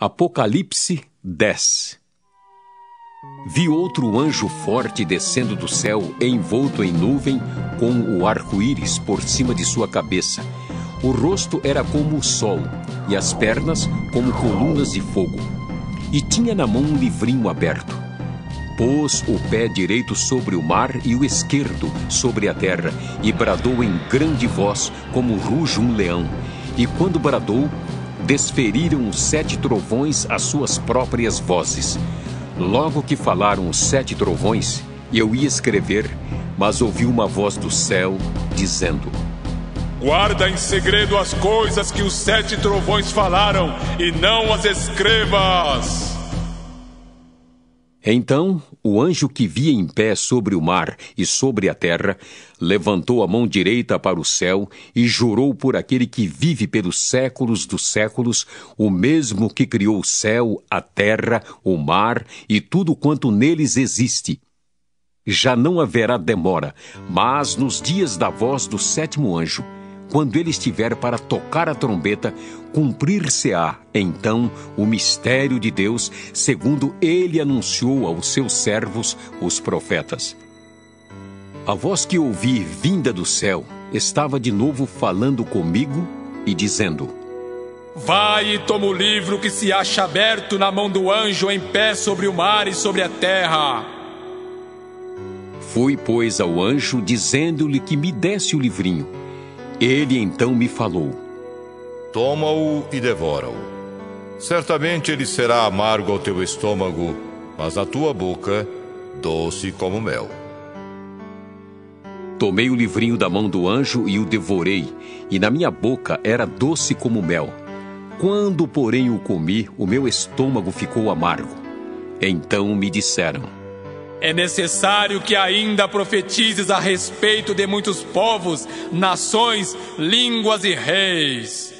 Apocalipse 10 Vi outro anjo forte descendo do céu, envolto em nuvem, com o arco-íris por cima de sua cabeça. O rosto era como o sol, e as pernas como colunas de fogo. E tinha na mão um livrinho aberto. Pôs o pé direito sobre o mar e o esquerdo sobre a terra, e bradou em grande voz, como ruge um leão. E quando bradou, desferiram os sete trovões as suas próprias vozes. Logo que falaram os sete trovões, eu ia escrever, mas ouvi uma voz do céu dizendo: Guarda em segredo as coisas que os sete trovões falaram e não as escrevas. Então o anjo que via em pé sobre o mar e sobre a terra levantou a mão direita para o céu e jurou por aquele que vive pelos séculos dos séculos, o mesmo que criou o céu, a terra, o mar e tudo quanto neles existe. Já não haverá demora, mas nos dias da voz do sétimo anjo, quando ele estiver para tocar a trombeta, cumprir-se-á então o mistério de Deus, segundo ele anunciou aos seus servos, os profetas. A voz que ouvi vinda do céu estava de novo falando comigo e dizendo: Vai e toma o livro que se acha aberto na mão do anjo em pé sobre o mar e sobre a terra. Fui, pois, ao anjo, dizendo-lhe que me desse o livrinho. Ele então me falou: Toma-o e devora-o. Certamente ele será amargo ao teu estômago, mas à tua boca doce como mel. Tomei o livrinho da mão do anjo e o devorei, e na minha boca era doce como mel. Quando, porém, o comi, o meu estômago ficou amargo. Então me disseram: é necessário que ainda profetizes a respeito de muitos povos, nações, línguas e reis.